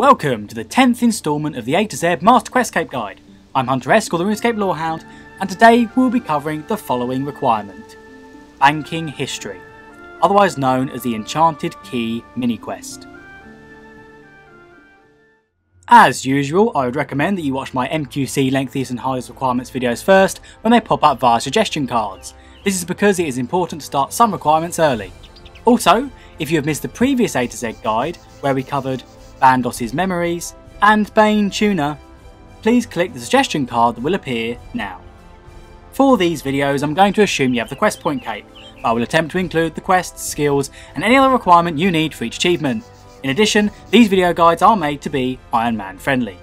Welcome to the 10th instalment of the A to Z Master Quest Cape Guide. I'm Hunter Esk, or the RuneScape Lorehound, and today we'll be covering the following requirement. Banking History, otherwise known as the Enchanted Key mini-quest. As usual, I would recommend that you watch my MQC lengthiest and highest requirements videos first when they pop up via suggestion cards. This is because it is important to start some requirements early. Also, if you have missed the previous A to Z guide, where we covered Bandos's Memories and Bane Tuner, please click the suggestion card that will appear now. For these videos, I'm going to assume you have the quest point cape, but I will attempt to include the quests, skills, and any other requirement you need for each achievement. In addition, these video guides are made to be Iron Man friendly.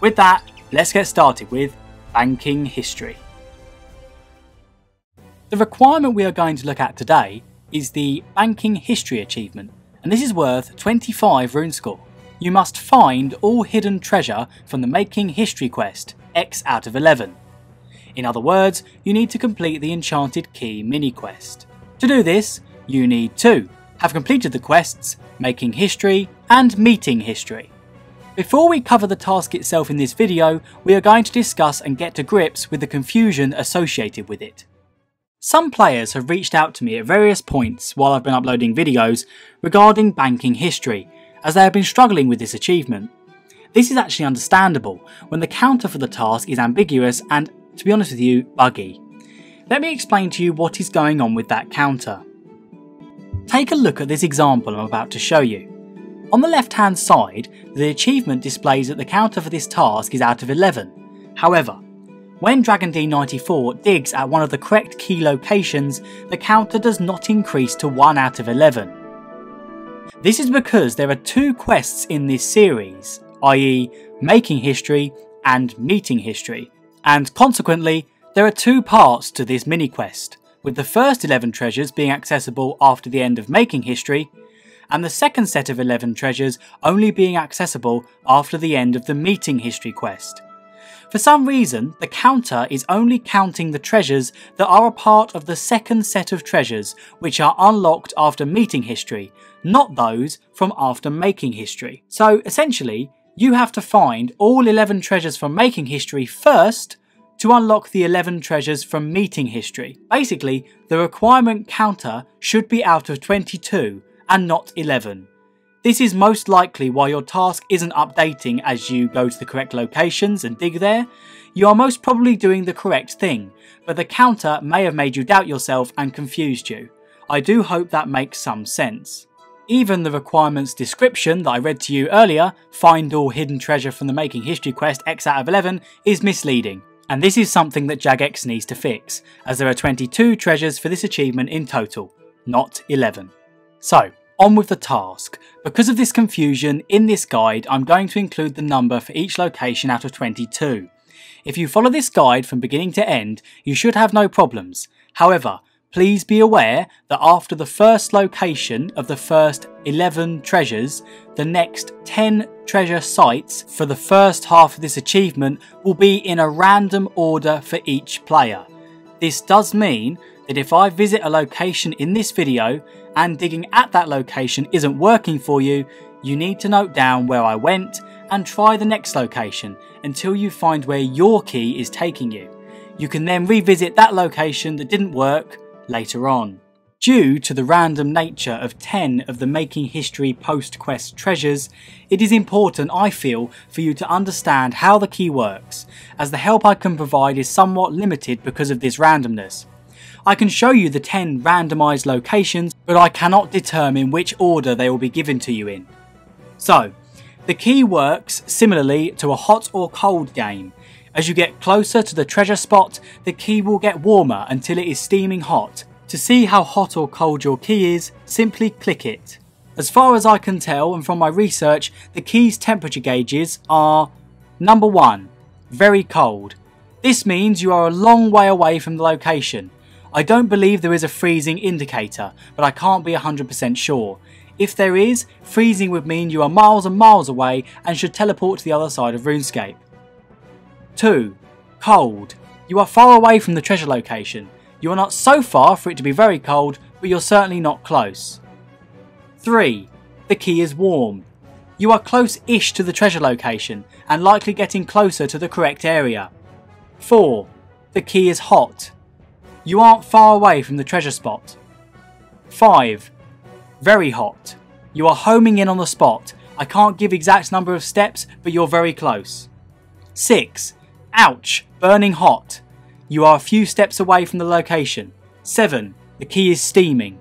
With that, let's get started with banking history. The requirement we are going to look at today is the Banking History achievement, and this is worth 25 RuneScore. You must find all hidden treasure from the Making History quest, X out of 11. In other words, you need to complete the Enchanted Key mini quest. To do this, you need to have completed the quests Making History and Meeting History. Before we cover the task itself in this video, we are going to discuss and get to grips with the confusion associated with it. Some players have reached out to me at various points while I've been uploading videos regarding banking history, as they have been struggling with this achievement. This is actually understandable when the counter for the task is ambiguous and, to be honest with you, buggy. Let me explain to you what is going on with that counter. Take a look at this example I'm about to show you. On the left hand side, the achievement displays that the counter for this task is out of 11. However, when Dragon D94 digs at one of the correct key locations, the counter does not increase to 1 out of 11. This is because there are two quests in this series, i.e. Making History and Meeting History, and consequently, there are two parts to this mini quest, with the first 11 treasures being accessible after the end of Making History, and the second set of 11 treasures only being accessible after the end of the Meeting History quest. For some reason, the counter is only counting the treasures that are a part of the second set of treasures which are unlocked after meeting history, not those from after making history. So essentially, you have to find all 11 treasures from making history first to unlock the 11 treasures from meeting history. Basically, the requirement counter should be out of 22 and not 11. This is most likely why your task isn't updating as you go to the correct locations and dig there. You are most probably doing the correct thing, but the counter may have made you doubt yourself and confused you. I do hope that makes some sense. Even the requirements description that I read to you earlier, find all hidden treasure from the Making History quest X out of 11, is misleading. And this is something that Jagex needs to fix, as there are 22 treasures for this achievement in total, not 11. So, on with the task. Because of this confusion, in this guide I'm going to include the number for each location out of 22. If you follow this guide from beginning to end, you should have no problems. However, please be aware that after the first location of the first 11 treasures, the next 10 treasure sites for the first half of this achievement will be in a random order for each player. This does mean that if I visit a location in this video and digging at that location isn't working for you, you need to note down where I went and try the next location until you find where your key is taking you. You can then revisit that location that didn't work later on. Due to the random nature of 10 of the Making History post-quest treasures, it is important, I feel, for you to understand how the key works, as the help I can provide is somewhat limited because of this randomness. I can show you the 10 randomised locations, but I cannot determine which order they will be given to you in. So, the key works similarly to a hot or cold game. As you get closer to the treasure spot, the key will get warmer until it is steaming hot. To see how hot or cold your key is, simply click it. As far as I can tell and from my research, the key's temperature gauges are Number 1. Very cold. This means you are a long way away from the location. I don't believe there is a freezing indicator, but I can't be 100% sure. If there is, freezing would mean you are miles and miles away and should teleport to the other side of RuneScape. 2. Cold. You are far away from the treasure location. You are not so far for it to be very cold, but you're certainly not close. 3. The key is warm. You are close-ish to the treasure location and likely getting closer to the correct area. 4. The key is hot. You aren't far away from the treasure spot. 5. Very hot. You are homing in on the spot. I can't give exact number of steps, but you're very close. 6. Ouch, burning hot. You are a few steps away from the location. 7. The key is steaming.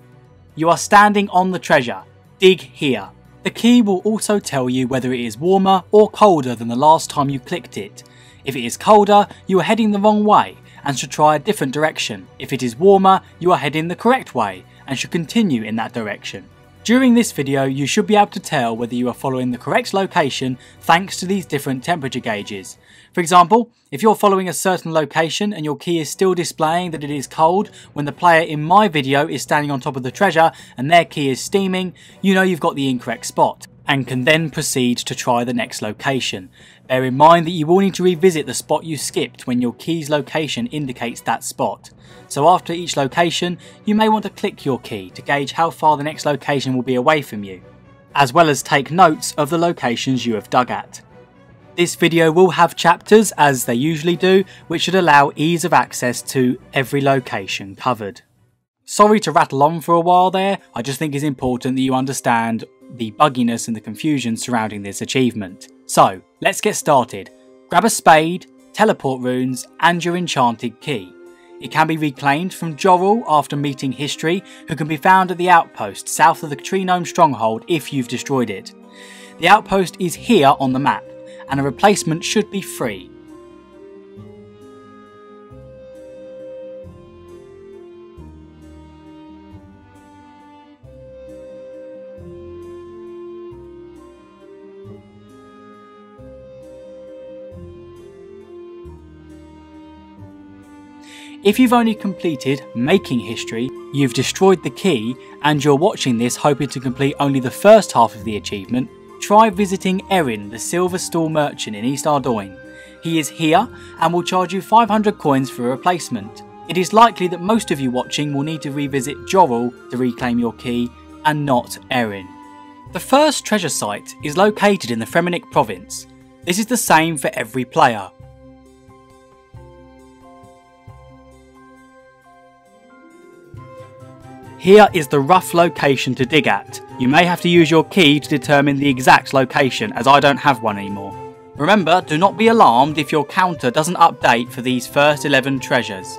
You are standing on the treasure. Dig here. The key will also tell you whether it is warmer or colder than the last time you clicked it. If it is colder, you are heading the wrong way and should try a different direction. If it is warmer, you are heading the correct way and should continue in that direction. During this video, you should be able to tell whether you are following the correct location thanks to these different temperature gauges. For example, if you're following a certain location and your key is still displaying that it is cold when the player in my video is standing on top of the treasure and their key is steaming, you know you've got the incorrect spot and can then proceed to try the next location. Bear in mind that you will need to revisit the spot you skipped when your key's location indicates that spot. So after each location, you may want to click your key to gauge how far the next location will be away from you, as well as take notes of the locations you have dug at. This video will have chapters, as they usually do, which should allow ease of access to every location covered. Sorry to rattle on for a while there, I just think it's important that you understand the bugginess and the confusion surrounding this achievement. So, let's get started. Grab a spade, teleport runes, and your enchanted key. It can be reclaimed from Jorral after meeting History, who can be found at the outpost south of the Tree Gnome stronghold if you've destroyed it. The outpost is here on the map, and a replacement should be free. If you've only completed Making History, you've destroyed the key, and you're watching this hoping to complete only the first half of the achievement, try visiting Erin, the Silver Stall Merchant in East Ardougne. He is here and will charge you 500 coins for a replacement. It is likely that most of you watching will need to revisit Jorral to reclaim your key, and not Erin. The first treasure site is located in the Fremennik province. This is the same for every player. Here is the rough location to dig at. You may have to use your key to determine the exact location as I don't have one anymore. Remember, do not be alarmed if your counter doesn't update for these first 11 treasures.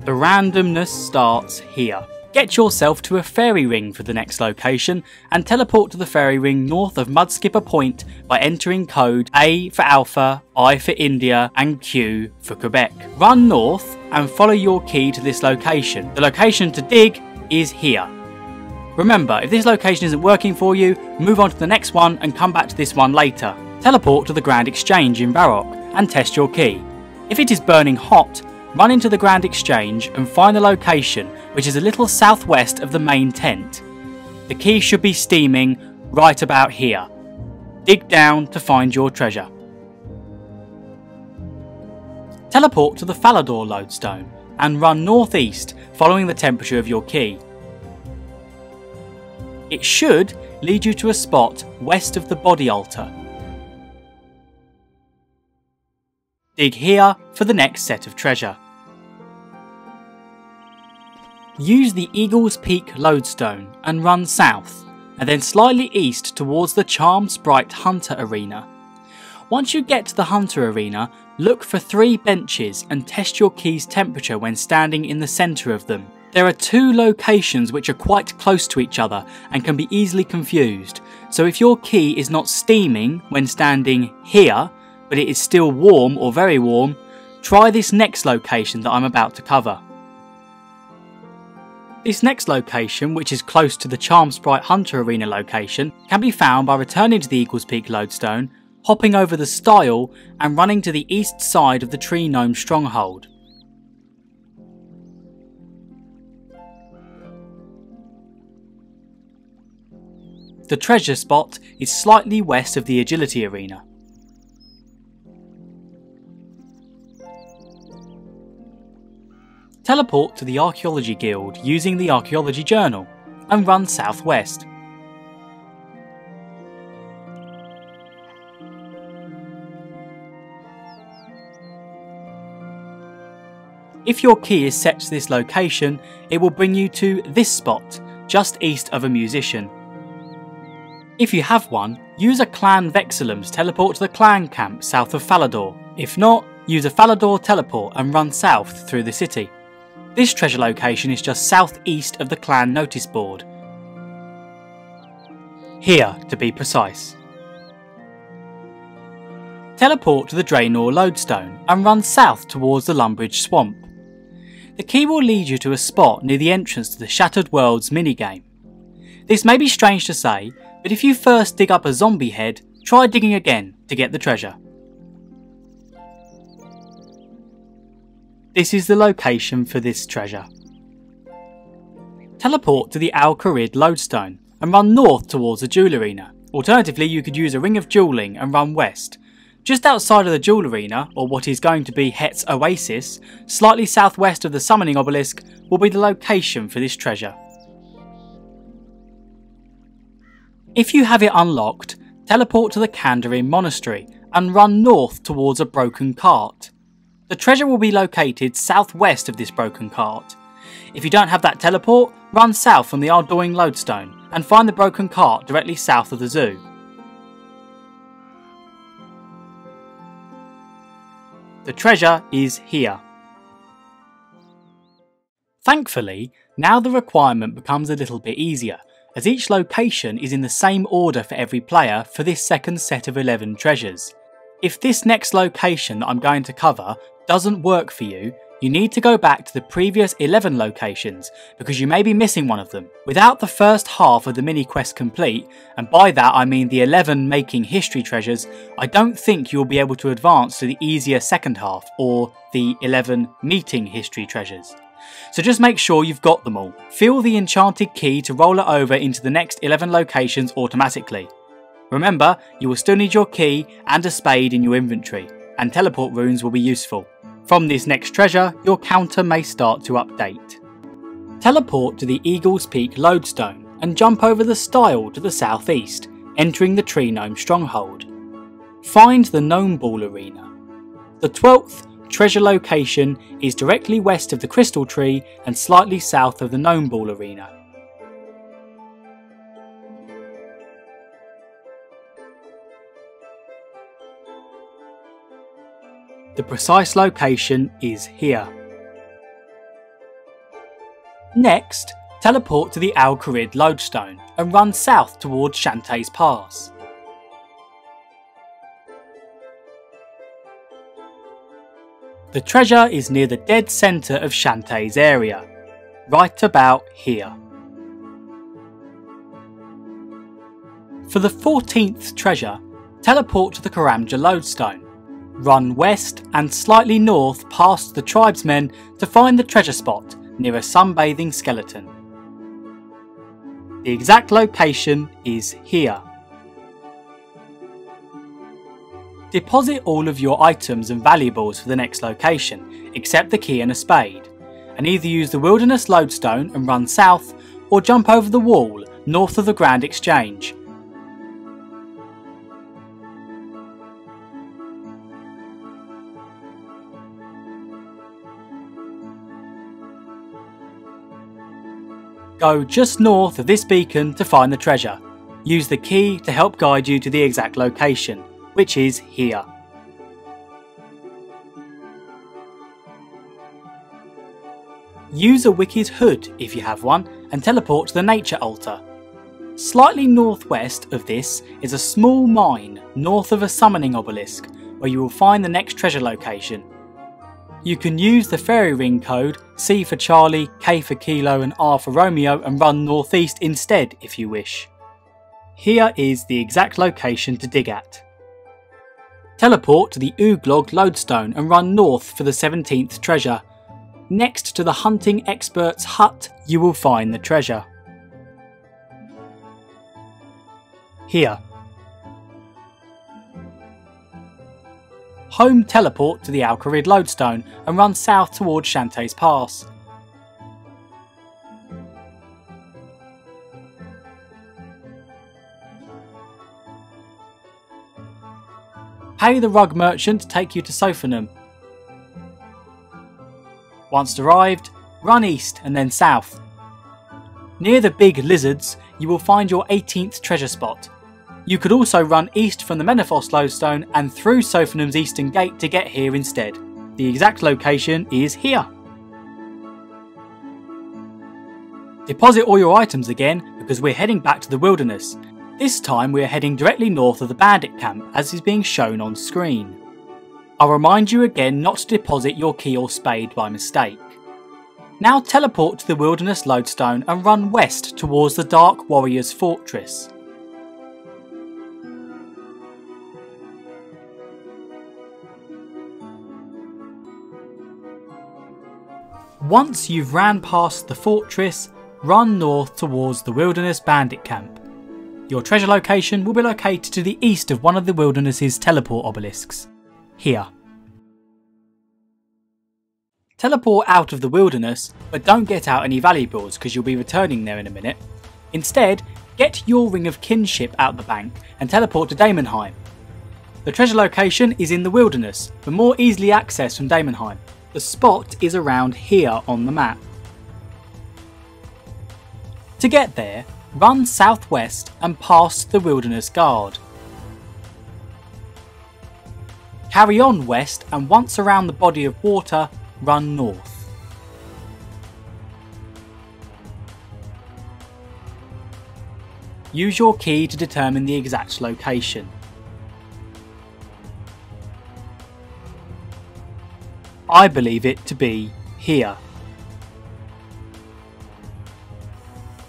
The randomness starts here. Get yourself to a fairy ring for the next location and teleport to the fairy ring north of Mudskipper Point by entering code A for Alpha, I for India and Q for Quebec. Run north and follow your key to this location. The location to dig is here. Remember, if this location isn't working for you, move on to the next one and come back to this one later. Teleport to the Grand Exchange in Varrock and test your key. If it is burning hot, Run into the Grand Exchange and find the location, which is a little southwest of the main tent. The key should be steaming right about here. Dig down to find your treasure. Teleport to the Falador lodestone and run northeast following the temperature of your key. It should lead you to a spot west of the body altar Dig here for the next set of treasure. Use the Eagle's Peak lodestone and run south, and then slightly east towards the Charm Sprite Hunter Arena. Once you get to the Hunter Arena, look for three benches and test your key's temperature when standing in the centre of them. There are two locations which are quite close to each other and can be easily confused, so if your key is not steaming when standing here, but it is still warm or very warm, try this next location that I'm about to cover. This next location, which is close to the Charm Sprite Hunter Arena location, can be found by returning to the Eagles Peak Lodestone, hopping over the stile and running to the east side of the Tree Gnome stronghold. The treasure spot is slightly west of the Agility Arena. Teleport to the Archaeology Guild using the Archaeology Journal and run southwest. If your key is set to this location, it will bring you to this spot, just east of a musician. If you have one, use a Clan Vexillum to teleport to the clan camp south of Falador. If not, use a Falador teleport and run south through the city. This treasure location is just southeast of the clan notice board. Here, to be precise. Teleport to the Draynor Lodestone and run south towards the Lumbridge Swamp. The key will lead you to a spot near the entrance to the Shattered Worlds minigame. This may be strange to say, but if you first dig up a zombie head, try digging again to get the treasure. This is the location for this treasure. Teleport to the Al Kharid lodestone and run north towards the Duel Arena. Alternatively, you could use a Ring of Dueling and run west, just outside of the Duel Arena, or what is going to be Het's Oasis, slightly southwest of the Summoning Obelisk, will be the location for this treasure. If you have it unlocked, teleport to the Kandarin Monastery and run north towards a broken cart. The treasure will be located southwest of this broken cart. If you don't have that teleport, run south from the Ardougne Lodestone and find the broken cart directly south of the zoo. The treasure is here. Thankfully, now the requirement becomes a little bit easier, as each location is in the same order for every player for this second set of 11 treasures. If this next location that I'm going to cover doesn't work for you, you need to go back to the previous 11 locations because you may be missing one of them. Without the first half of the mini quest complete, and by that I mean the 11 making history treasures, I don't think you'll be able to advance to the easier second half or the 11 meeting history treasures. So just make sure you've got them all. Feel the enchanted key to roll it over into the next 11 locations automatically. Remember, you will still need your key and a spade in your inventory, and teleport runes will be useful. From this next treasure, your counter may start to update. Teleport to the Eagle's Peak Lodestone and jump over the stile to the southeast, entering the Tree Gnome stronghold. Find the Gnome Ball Arena. The 12th treasure location is directly west of the Crystal Tree and slightly south of the Gnome Ball Arena. The precise location is here. Next, teleport to the Al Kharid lodestone and run south towards Shantay's Pass. The treasure is near the dead centre of Shantay's area, right about here. For the 14th treasure, teleport to the Karamja lodestone Run west and slightly north past the tribesmen to find the treasure spot near a sunbathing skeleton. The exact location is here. Deposit all of your items and valuables for the next location, except the key and a spade, and either use the Wilderness Lodestone and run south, or jump over the wall north of the Grand Exchange Go just north of this beacon to find the treasure. Use the key to help guide you to the exact location, which is here. Use a Wicked Hood if you have one and teleport to the Nature Altar. Slightly northwest of this is a small mine north of a summoning obelisk where you will find the next treasure location you can use the fairy ring code C for Charlie, K for Kilo and R for Romeo and run northeast instead if you wish. Here is the exact location to dig at. Teleport to the Oo'glog lodestone and run north for the 17th treasure. Next to the hunting expert's hut you will find the treasure. Here. home teleport to the Al Kharid Lodestone and run south towards Shantay's Pass. Pay the rug merchant to take you to Sophanem. Once arrived, run east and then south. Near the big lizards, you will find your 18th treasure spot, you could also run east from the Menaphos lodestone and through Sophanem's eastern gate to get here instead. The exact location is here. Deposit all your items again because we're heading back to the wilderness. This time we are heading directly north of the bandit camp as is being shown on screen. I'll remind you again not to deposit your key or spade by mistake. Now teleport to the wilderness lodestone and run west towards the Dark Warrior's fortress. Once you've ran past the fortress, run north towards the Wilderness Bandit Camp. Your treasure location will be located to the east of one of the Wilderness's teleport obelisks. Here. Teleport out of the wilderness, but don't get out any valuables because you'll be returning there in a minute. Instead, get your Ring of Kinship out the bank and teleport to Daemonheim. The treasure location is in the wilderness, but more easily accessed from Daemonheim. The spot is around here on the map. To get there, run southwest and past the Wilderness Guard. Carry on west and once around the body of water, run north. Use your key to determine the exact location. I believe it to be here.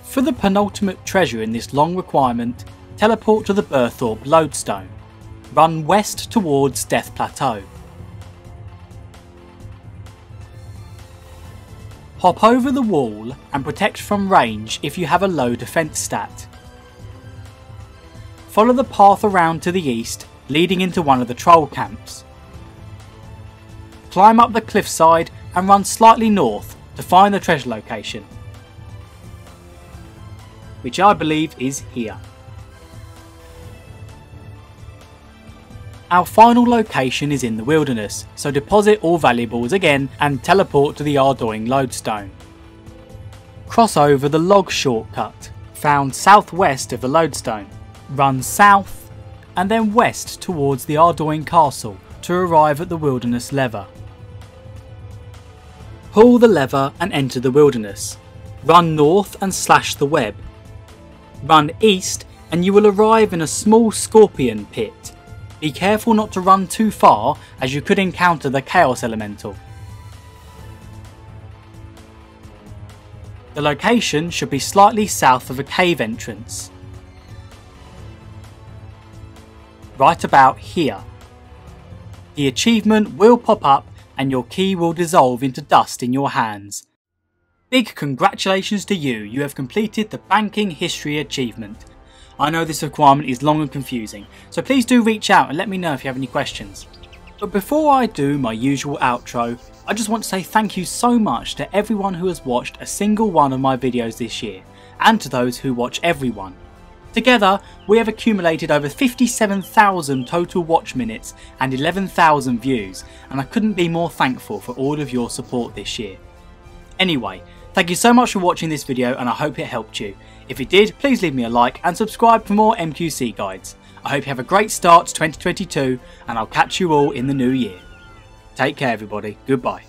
For the penultimate treasure in this long requirement, teleport to the Burthorpe Lodestone. Run west towards Death Plateau. Hop over the wall and protect from range if you have a low defense stat. Follow the path around to the east, leading into one of the troll camps. Climb up the cliffside and run slightly north to find the treasure location which I believe is here. Our final location is in the wilderness, so deposit all valuables again and teleport to the Ardougne lodestone. Cross over the log shortcut, found southwest of the lodestone. Run south and then west towards the Ardougne castle to arrive at the wilderness lever. Pull the lever and enter the wilderness. Run north and slash the web Run east and you will arrive in a small scorpion pit. Be careful not to run too far as you could encounter the Chaos Elemental. The location should be slightly south of a cave entrance. Right about here. The achievement will pop up and your key will dissolve into dust in your hands. Big congratulations to you, you have completed the Banking History Achievement. I know this requirement is long and confusing, so please do reach out and let me know if you have any questions. But before I do my usual outro, I just want to say thank you so much to everyone who has watched a single one of my videos this year, and to those who watch every one. Together, we have accumulated over 57,000 total watch minutes and 11,000 views, and I couldn't be more thankful for all of your support this year. Anyway, Thank you so much for watching this video and I hope it helped you. If it did, please leave me a like and subscribe for more MQC guides. I hope you have a great start to 2022 and I'll catch you all in the new year. Take care everybody, goodbye.